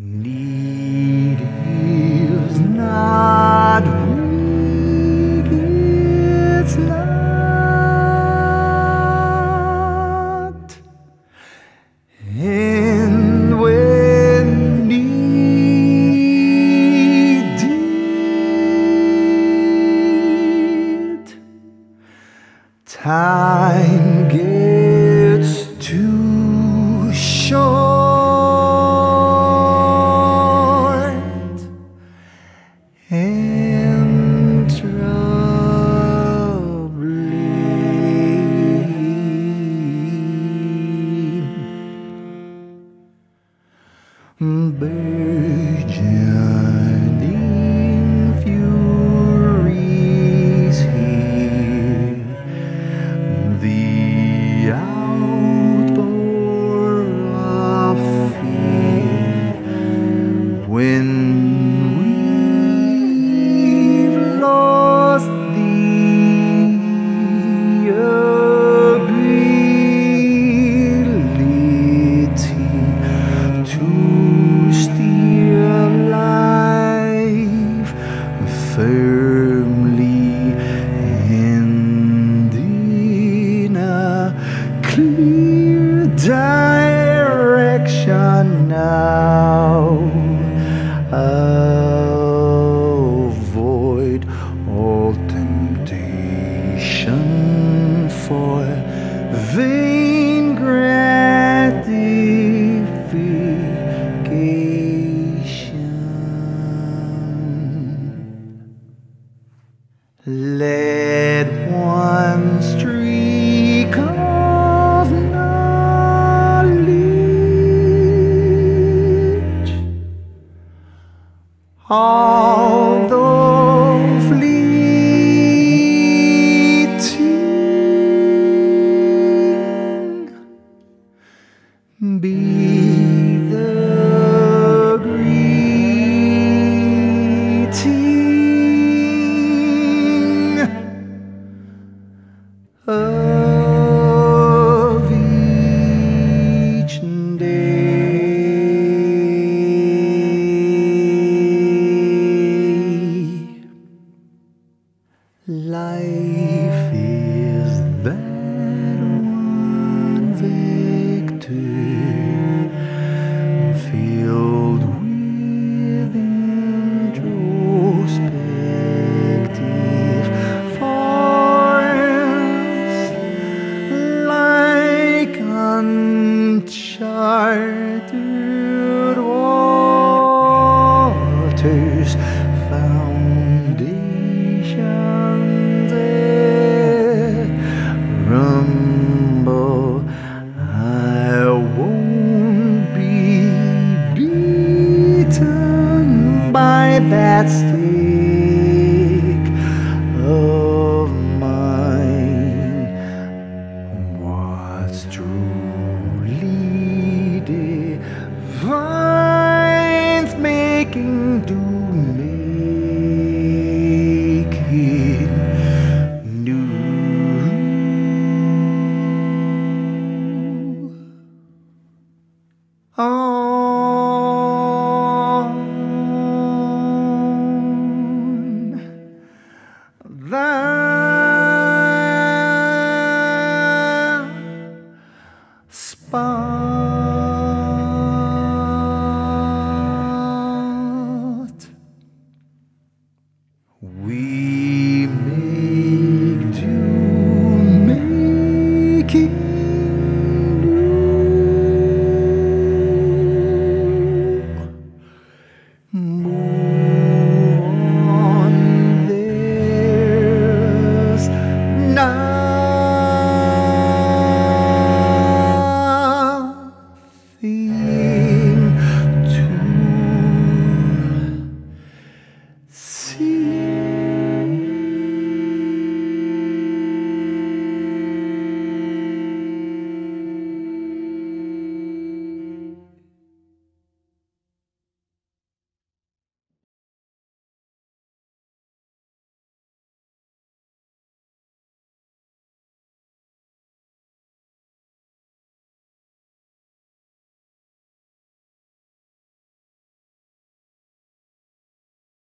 Need is not weak, it's not. And when needed, time gets too Mm, troubling Let one streak of knowledge, be uncharted waters, foundations rumble. I won't be beaten by that stick far.